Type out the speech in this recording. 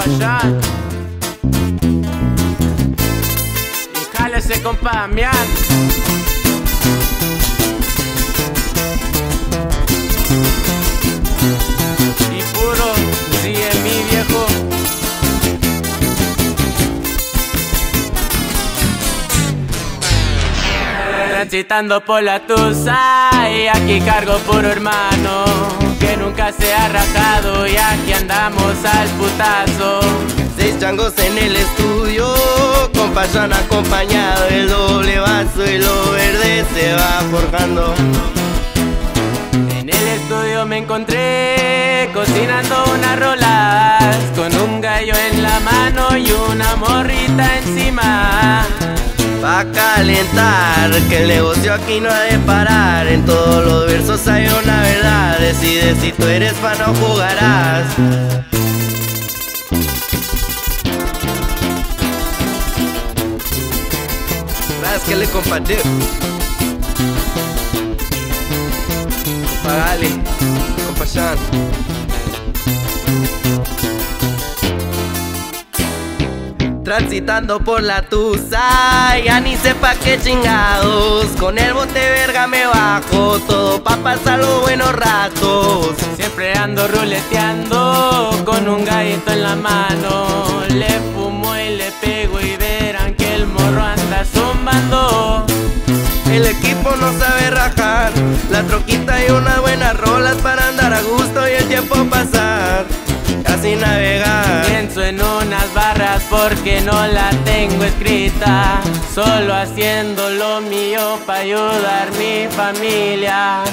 Popayán. Y cálese, compa Damián. Y puro, sigue mi viejo. Transitando por la tusa y aquí cargo puro hermano que nunca se ha rajado y aquí anda al putazo. Seis changos en el estudio, con pasión acompañado, el doble vaso y lo verde se va forjando. En el estudio me encontré cocinando unas rolas con un gallo en la mano y una morrita encima. Pa' calentar, que el negocio aquí no ha de parar. En todos los versos hay una verdad. Decide si tú eres fan o jugarás. Rásquele, compadre. Pagale, compa Sean. Transitando por la tusa, ya ni sepa qué chingados. Con el bote verga me bajo, todo pa' pasar los buenos ratos. Siempre ando ruleteando con un gallito en la mano. Le fumo y le pego y morro El equipo no sabe rajar, la troquita y unas buenas rolas para andar a gusto y el tiempo pasar. Casi navegar. Pienso en unas barras porque no la tengo escrita. Solo haciendo lo mío para ayudar mi familia.